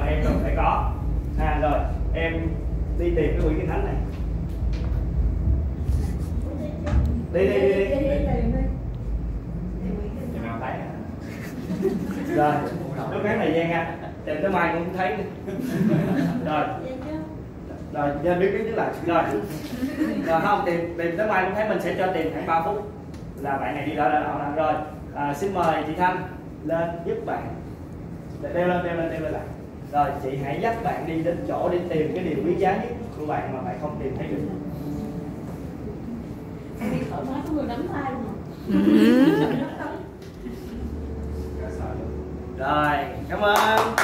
mà em cần phải có. À rồi em đi tìm cái quỹ kinh thánh này. Đi đi đi đi, đi. Nào thấy rồi lúc ngắn thời gian ha tìm tới mai cũng thấy. Rồi. Rồi giờ biết biết trước lại. Rồi. Rồi không tìm tìm tới mai cũng thấy mình sẽ cho tìm khoảng 3 phút. Là bạn này đi đó là đó rồi à, xin mời chị thanh lên giúp bạn. Đeo lên đeo lên đeo lên lại rồi chị hãy dắt bạn đi đến chỗ đi tìm cái điều quý giá nhất của bạn mà bạn không tìm thấy được. Em thoải mái có người nắm tay mà. rồi cảm ơn